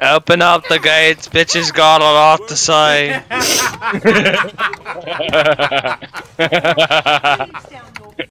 Open up the gates, bitches got a lot to say.